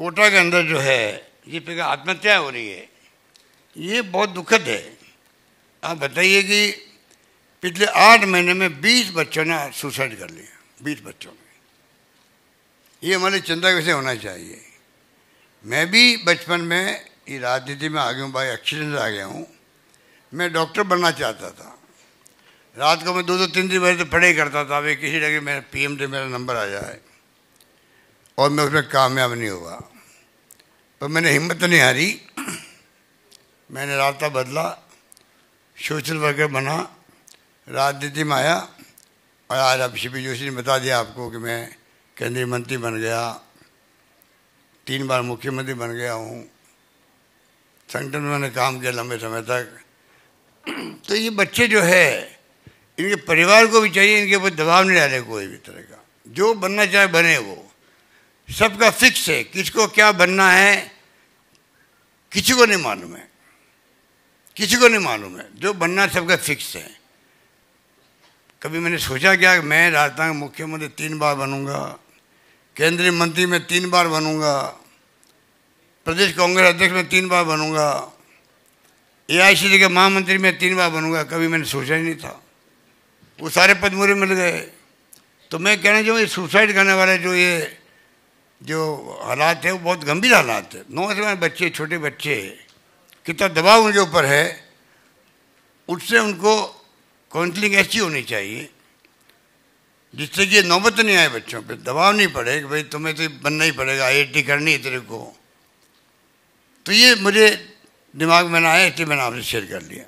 कोटा के अंदर जो है, ये पे आत्महत्या हो रही है। ये बहुत दुखद है। आप बताइए कि पिछले आठ महीने में बीस बच्चों ने सुसाइड कर लिया, बीस बच्चों ने ये हमारी चिंता कैसे होना चाहिए। मैं भी बचपन में ये राजनीति में आ गया हूँ भाई एक्सीडेंट आ गया हूँ। मैं डॉक्टर बनना चाहता था। रात को मैं दो दो, तीन दिन बजे तो पढ़ाई करता था अभी किसी जगह मेरा पीएम से मेरा नंबर आ जाए। और मैं उसमें कामयाब नहीं हुआ। पर मैंने हिम्मत नहीं हारी। मैंने रास्ता बदला, सोशल वर्कर बना, राजनीति में आया और आज अब शिपी जोशी ने बता दिया आपको कि मैं केंद्रीय मंत्री बन गया, तीन बार मुख्यमंत्री बन गया हूँ। संगठन में मैंने काम किया लंबे समय तक। तो ये बच्चे जो है, इनके परिवार को भी चाहिए, इनके ऊपर दबाव नहीं डाले कोई भी तरह का। जो बनना चाहे बने वो। सबका फिक्स है, किसको क्या बनना है, किसी को नहीं मालूम है। किसी को नहीं मालूम है, जो बनना सबका फिक्स है। कभी मैंने सोचा क्या मैं राजस्थान का मुख्यमंत्री तीन बार बनूँगा, केंद्रीय मंत्री में तीन बार बनूँगा, प्रदेश कांग्रेस अध्यक्ष में तीन बार बनूँगा ए के महामंत्री में तीन बार बनूँगा, कभी मैंने सोचा ही नहीं था। वो सारे पद मुझे मिल गए। तो मैं कहना चाहूँ ये सुसाइड करने वाले जो ये जो हालात है वो बहुत गंभीर हालात है नौ से बच्चे, छोटे बच्चे, कितना दबाव उनके ऊपर है, उससे उनको काउंसलिंग ऐसी होनी चाहिए, जिससे कि नौबत नहीं आए बच्चों पे। दबाव नहीं पड़े कि भाई तुम्हें तो बनना ही पड़ेगा आईआईटी करनी है तेरे को। तो ये मुझे दिमाग में ना आया, इसलिए मैंने आपसे शेयर कर लिया।